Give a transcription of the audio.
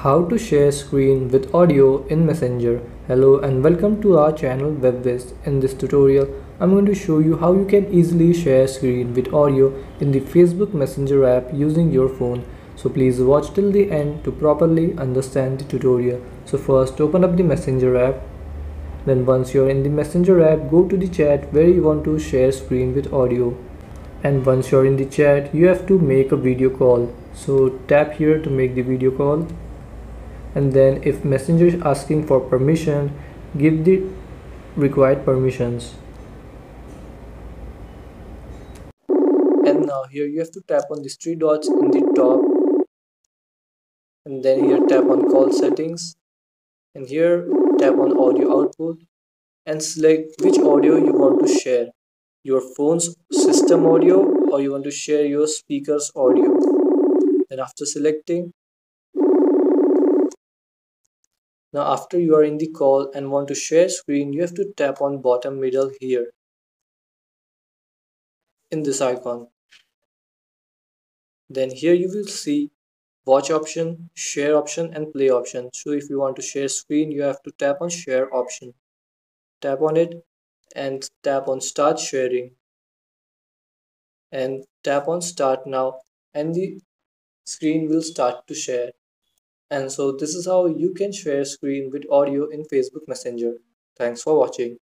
How to share screen with audio in Messenger. Hello and welcome to our channel Web Whizz. In this tutorial, I'm going to show you how you can easily share screen with audio in the Facebook Messenger app using your phone. So please watch till the end to properly understand the tutorial. So first open up the Messenger app. Then once you're in the Messenger app, go to the chat where you want to share screen with audio. And once you're in the chat, you have to make a video call. So tap here to make the video call and then if messenger is asking for permission give the required permissions. And now here you have to tap on these three dots in the top. And then here tap on call settings. And here tap on audio output. And select which audio you want to share. Your phone's system audio or you want to share your speakers audio. Then after selecting Now after you are in the call and want to share screen, you have to tap on bottom middle here in this icon. Then here you will see watch option, share option and play option. So if you want to share screen, you have to tap on share option. Tap on it and tap on start sharing and tap on start now and the screen will start to share. And so this is how you can share screen with audio in Facebook Messenger. Thanks for watching.